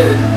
Hey.